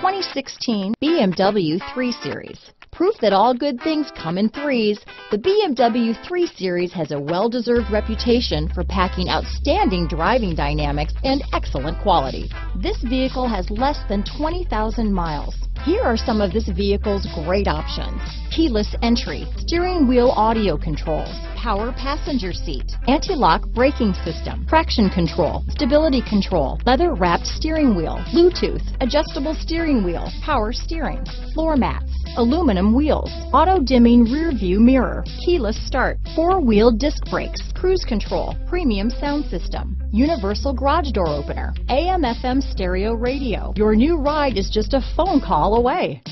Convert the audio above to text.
2016 BMW 3 Series. Proof that all good things come in threes, the BMW 3 Series has a well-deserved reputation for packing outstanding driving dynamics and excellent quality. This vehicle has less than 20,000 miles. Here are some of this vehicle's great options. Keyless entry, steering wheel audio controls, power passenger seat, anti-lock braking system, traction control, stability control, leather wrapped steering wheel, Bluetooth, adjustable steering wheel, power steering, floor mats, aluminum wheels, auto dimming rear view mirror, keyless start, four wheel disc brakes, cruise control, premium sound system, universal garage door opener, AM FM stereo radio. Your new ride is just a phone call away.